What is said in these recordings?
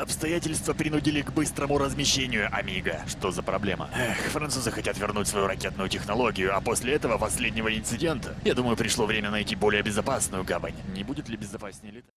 Обстоятельства принудили к быстрому размещению Амиго. Что за проблема? Эх, французы хотят вернуть свою ракетную технологию, а после этого последнего инцидента, я думаю, пришло время найти более безопасную гавань. Не будет ли безопаснее летать?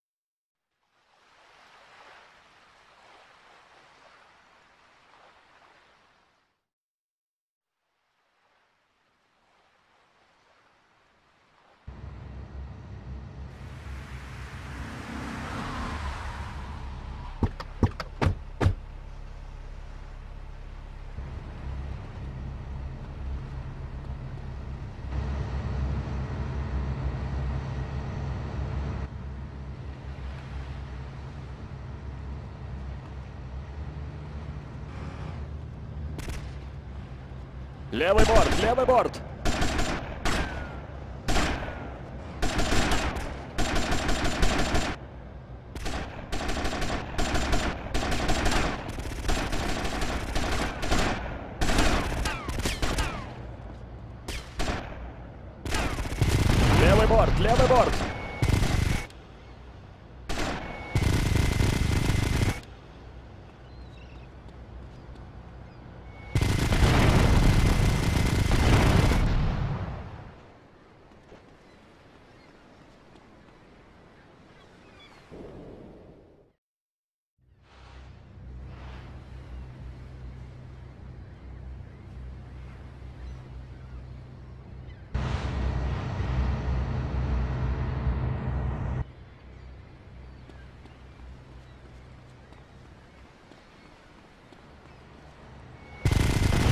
Левый борт, левый борт! Левый борт, левый борт!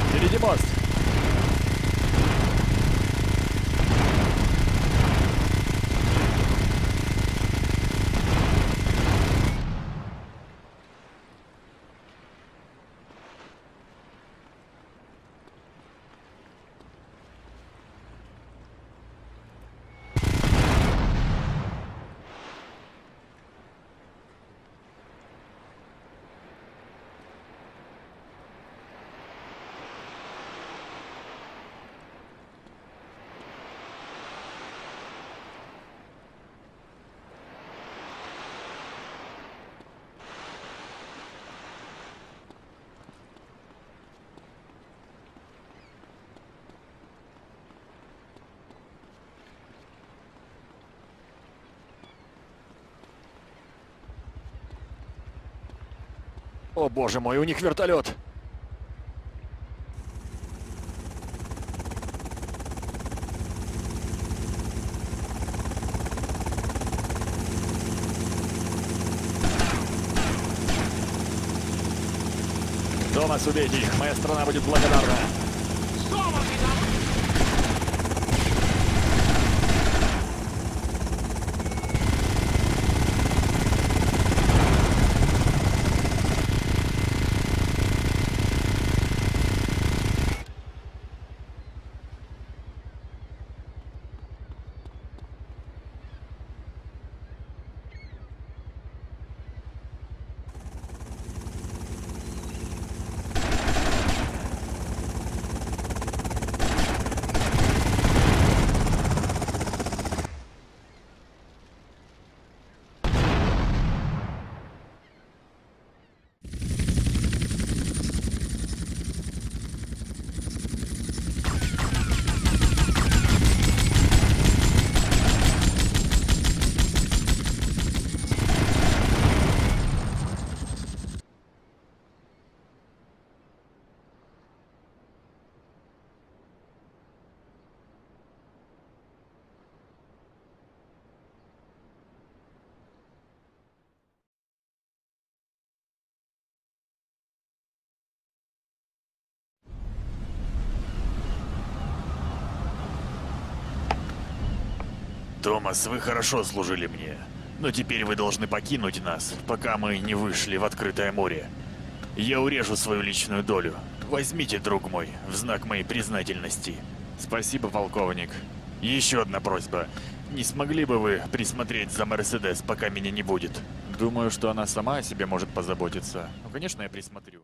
Впереди мост! О боже мой, у них вертолет! Томас, убейте моя страна будет благодарна. Томас, вы хорошо служили мне. Но теперь вы должны покинуть нас, пока мы не вышли в открытое море. Я урежу свою личную долю. Возьмите, друг мой, в знак моей признательности. Спасибо, полковник. Еще одна просьба. Не смогли бы вы присмотреть за Мерседес, пока меня не будет? Думаю, что она сама о себе может позаботиться. Ну, конечно, я присмотрю.